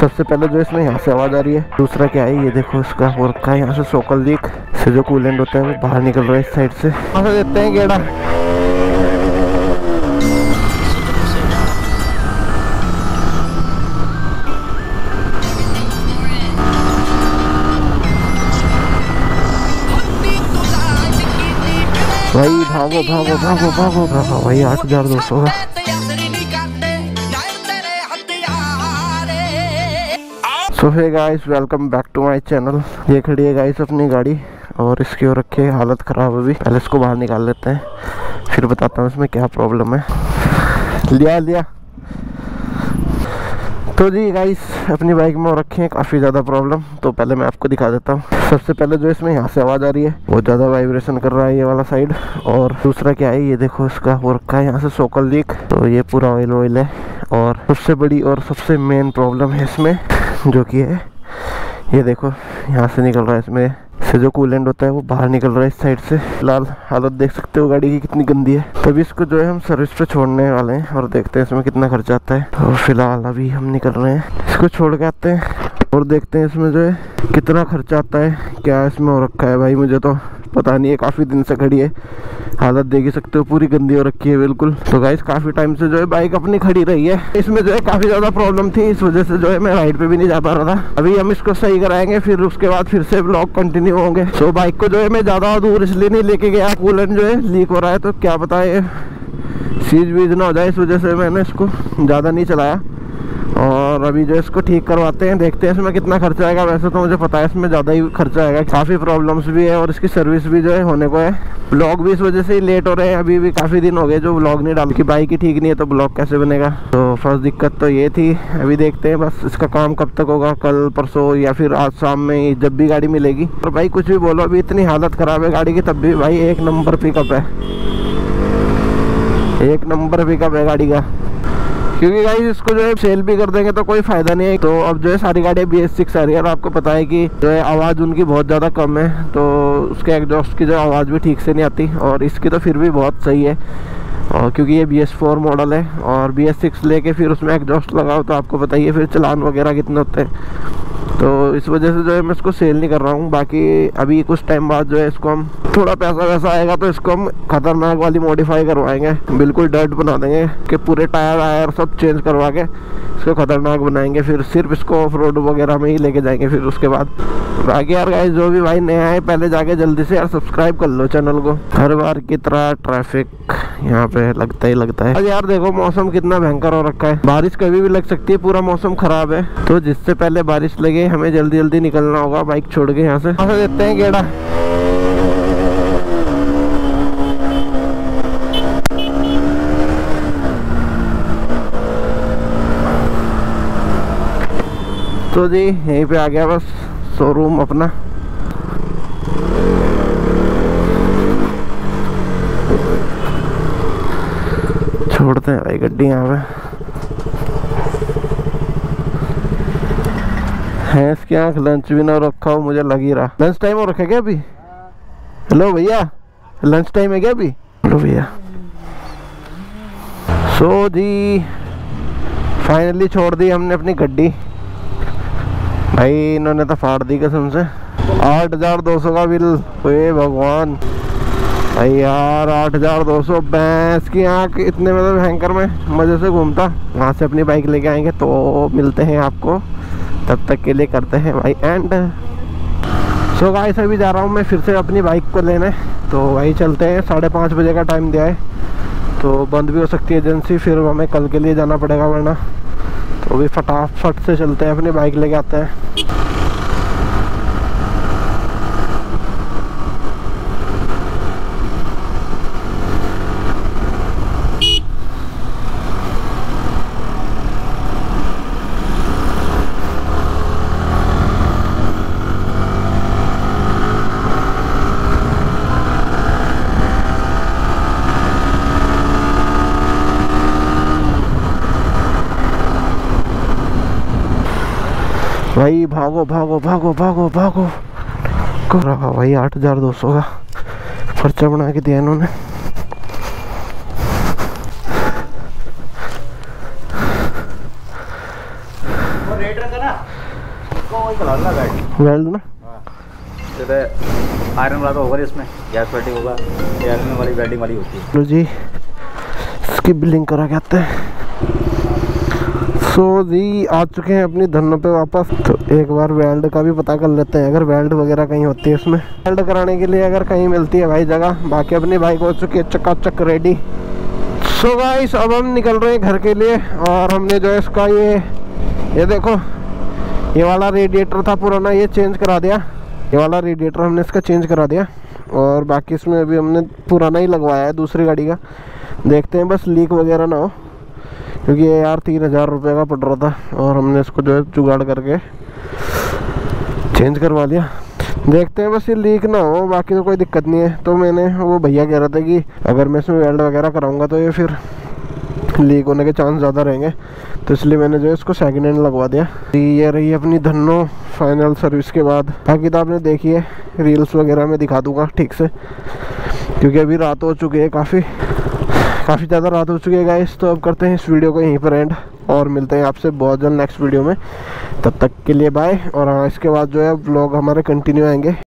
सबसे पहले जो इसमें यहाँ से आवाज़ आ रही है दूसरा क्या है? ये देखो इसका हो रखा है यहाँ से सोकल लीक से जो कूलेंट होता है वो बाहर निकल रहा है इस साइड से। यहाँ से देते हैं गेड़ा। भाई भागो भागो भागो भागो भागो भाई आठ हज़ार दो सौ का। सो है guys welcome back to my channel ये खड़ी है गाइस अपनी गाड़ी और इसकी हो रखी है हालत ख़राब अभी। पहले इसको बाहर निकाल लेते हैं। फिर बताता हूँ इसमें क्या प्रॉब्लम है। लिया लिया। तो जी गाइस अपनी बाइक में रखे हैं, काफ़ी ज़्यादा प्रॉब्लम तो पहले मैं आपको दिखा देता हूँ। सबसे पहले जो इसमें यहाँ से आवाज़ आ रही है बहुत ज़्यादा वाइब्रेशन कर रहा है ये वाला साइड और दूसरा क्या है, ये देखो इसका हो रखा है यहाँ से सोकल लीक तो ये पूरा ऑयल ऑयल है। और सबसे बड़ी और सबसे मेन प्रॉब्लम है इसमें। जो कि है। ये देखो, यहाँ से निकल रहा है इसमें। से जो कूलेंट होता है, वो बाहर निकल रहा है इस साइड से। लाल हालत देख सकते हो गाड़ी की कितनी गंदी है। तभी इसको जो है हम सर्विस पे छोड़ने वाले हैं और देखते हैं इसमें कितना खर्चा आता है। तो फ़िलहाल अभी हम निकल रहे हैं। इसको छोड़ के आते हैं। और देखते हैं इसमें जो है कितना खर्चा आता है, क्या इसमें हो रखा है भाई, मुझे तो पता नहीं है, काफ़ी दिन से खड़ी है। हालत देख ही सकते हो, पूरी गंदी हो रखी है बिल्कुल। तो गाइस काफ़ी टाइम से जो है बाइक अपनी खड़ी रही है। इसमें जो है काफ़ी ज़्यादा प्रॉब्लम थी, इस वजह से जो है मैं राइड पे भी नहीं जा पा रहा था। अभी हम इसको सही कराएँगे, फिर उसके बाद फिर से ब्लॉग कंटिन्यू होंगे। तो बाइक को जो है मैं ज़्यादा दूर इसलिए नहीं लेके गया कूलन जो है लीक हो रहा है तो क्या पता है सीज वीज ना हो जाए इस वजह से मैंने इसको ज़्यादा नहीं चलाया। और अभी जो इसको ठीक करवाते हैं, देखते हैं इसमें कितना खर्चा आएगा। वैसे तो मुझे पता है इसमें ज़्यादा ही खर्चा आएगा। काफ़ी प्रॉब्लम्स भी है और इसकी सर्विस भी जो है होने को है। ब्लॉग भी इस वजह से ही लेट हो रहे हैं। अभी भी काफ़ी दिन हो गए जो ब्लॉग नहीं डाल। की बाइक ही ठीक नहीं है तो ब्लॉग कैसे बनेगा? तो फ़र्स्ट दिक्कत तो ये थी। अभी देखते हैं बस इसका काम कब तक होगा। कल, परसों या फिर आज शाम में जब भी गाड़ी मिलेगी। और भाई कुछ भी बोलो, अभी इतनी हालत ख़राब है गाड़ी की, तब भी भाई एक नंबर पिकअप है। एक नंबर पिकअप है गाड़ी का। क्योंकि गाइस इसको जो है सेल भी कर देंगे तो कोई फ़ायदा नहीं है। तो अब जो है सारी गाड़ियाँ बी एस सिक्स आ रही है और आपको पता है कि जो है आवाज़ उनकी बहुत ज़्यादा कम है तो उसके एग्जॉस्ट की जो आवाज़ भी ठीक से नहीं आती और इसकी तो फिर भी बहुत सही है। और क्योंकि ये बी एस फोर मॉडल है और बी एस सिक्स लेके फिर उसमें एग्जॉस्ट लगाओ तो आपको बताइए फिर चलान वगैरह कितने होते हैं। तो इस वजह से जो है मैं इसको सेल नहीं कर रहा हूँ, बाकी अभी कुछ टाइम बाद जो है इसको हम थोड़ा पैसा वैसा आएगा तो इसको हम खतरनाक वाली मॉडिफाई करवाएँगे। बिल्कुल डर्ट बना देंगे कि पूरे टायर वायर सब चेंज करवा के इसको खतरनाक बनाएँगे, फिर सिर्फ़ इसको ऑफ़ रोड वगैरह में ही लेके जाएँगे, फिर उसके बाद। बाकी यार गाइस जो भी भाई नया है, पहले जाके जल्दी से यार सब्सक्राइब कर लो चैनल को। हर बार की तरह ट्रैफ़िक यहाँ पे लगता ही लगता है। यार देखो, मौसम कितना भयंकर हो रखा है। बारिश कभी भी लग सकती है, पूरा मौसम खराब है। तो जिससे पहले बारिश लगे, हमें जल्दी जल्दी निकलना होगा बाइक छोड़ के यहाँ से। देते हैं गेड़ा। तो जी, यहीं पे आ गया बस शोरूम अपना। छोड़ते हैं भाई गड्डी यहाँ पे। है इसकी आँख लंच भी ना रखा हो, मुझे लग ही रहा। लंच टाइम हो रखा क्या अभी? हेलो भैया लंच टाइम है क्या अभी? हेलो भैया। सो जी फाइनली छोड़ दी हमने अपनी गड्डी। भाई, इन्होंने तो फाड़ दी कसम से। आठ हज़ार दो सौ का बिल हे भगवान। भाई यार, आठ हज़ार दो सौ भैंस की आँख इतने मतलब हैंकर में मज़े से घूमता। वहाँ से अपनी बाइक लेके आएँगे तो मिलते हैं आपको। तब तक के लिए करते हैं भाई एंड सो गाइस अभी जा रहा हूँ मैं फिर से अपनी बाइक को लेने। तो वही चलते हैं, साढ़े पाँच बजे का टाइम दिया है। तो बंद भी हो सकती है एजेंसी फिर हमें कल के लिए जाना पड़ेगा वरना। तो भी फटाफट से चलते हैं, अपनी बाइक लेके आते हैं। भाई भागो भागो भागो भागो भागो। रहा भाई आठ हज़ार दो सौ का खर्चा बना के दिया इन्होंने। वेल्ड ना। आयरन वाला तो होगा इसमें गैस वेल्डिंग होगा। आयरन वाली वेल्डिंग वाली होती है। लो जी इसकी बिलिंग करा के आते हैं। सो जी, आ चुके हैं अपनी धनों पे वापस। तो एक बार वेल्ड का भी पता कर लेते हैं, अगर वेल्ड वगैरह कहीं होती है उसमें। वेल्ड कराने के लिए अगर कहीं मिलती है भाई जगह, बाकी अपनी बाइक हो चुकी है, चकाचक रेडी सो गाइस अब हम निकल रहे हैं घर के लिए, और हमने जो है इसका ये ये देखो, ये वाला रेडिएटर था पुराना, ये चेंज करा दिया। ये वाला रेडिएटर हमने इसका चेंज करा दिया, और बाकी इसमें अभी हमने पुराना ही लगवाया है, दूसरी गाड़ी का। देखते हैं, बस लीक वगैरह ना हो। क्योंकि ये यार तीन हज़ार रुपये का पड़ रहा था और हमने इसको जो है जुगाड़ करके चेंज करवा लिया। देखते हैं बस ये लीक ना हो, बाकी तो कोई दिक्कत नहीं है। तो मैंने, वो भैया कह रहा था कि अगर मैं इसमें वेल्ड वगैरह कराऊँगा तो ये फिर लीक होने के चांस ज़्यादा रहेंगे। तो इसलिए मैंने जो है इसको सेकेंड हैंड लगवा दिया। ये रही अपनी धनो फाइनल सर्विस के बाद। बाकी तो आपने देखी है रील्स वगैरह में दिखा दूँगा ठीक से। क्योंकि अभी रात हो चुकी है काफ़ी। काफ़ी ज़्यादा रात हो चुकी है गाइस तो अब करते हैं इस वीडियो को यहीं पर एंड और मिलते हैं आपसे बहुत जल्द नेक्स्ट वीडियो में। तब तक के लिए बाय और हाँ इसके बाद जो है ब्लॉग हमारे कंटिन्यू आएँगे।